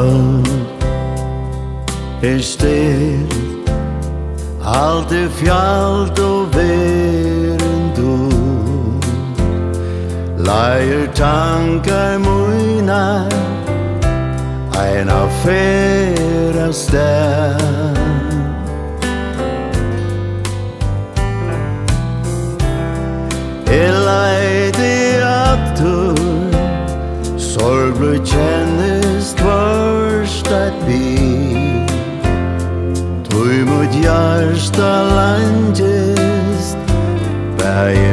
sjön är still Allt er fjallt og veren du Leier tankar moina Ein affära stær. Ella er det at du Sorg blir kjennes at be Tui mot jarsta langest Bæje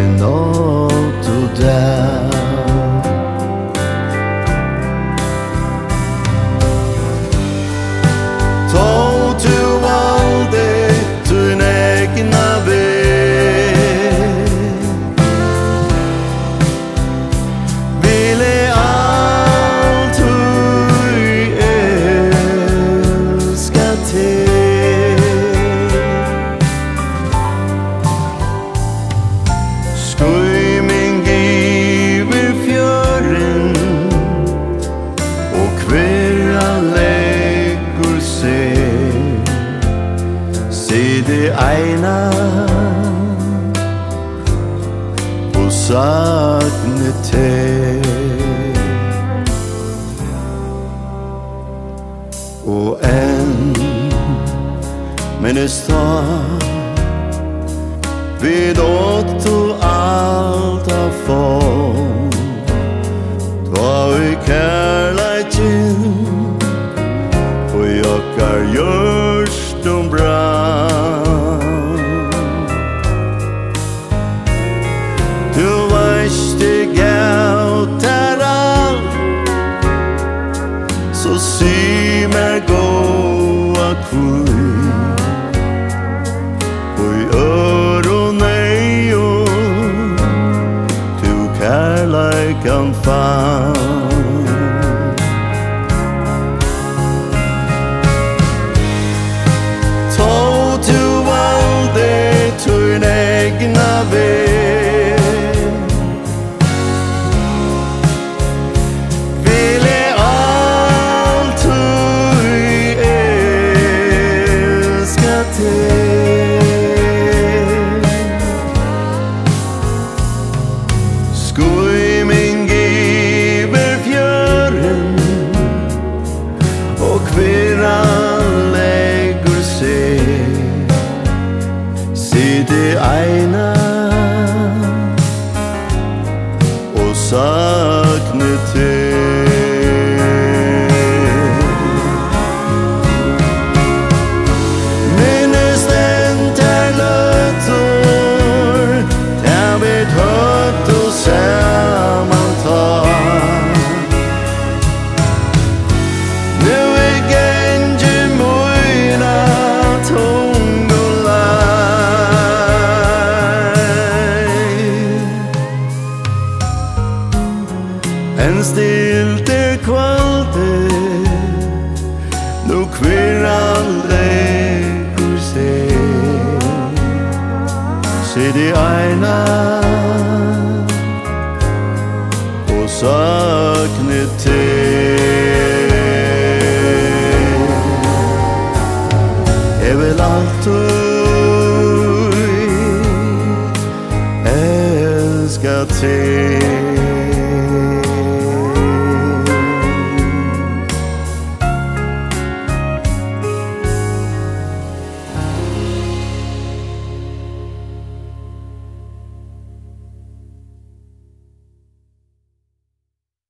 kaynar Bu sahnete O en men sta Vid åtto alt av folk Dva vi kærleikin Og jokkar jørstum brød miste gautar all Så sy mer goa kvui Oi öronejo Tu kærleikan fann sag ne i eina. Og sakne til Jeg vil alltid elska til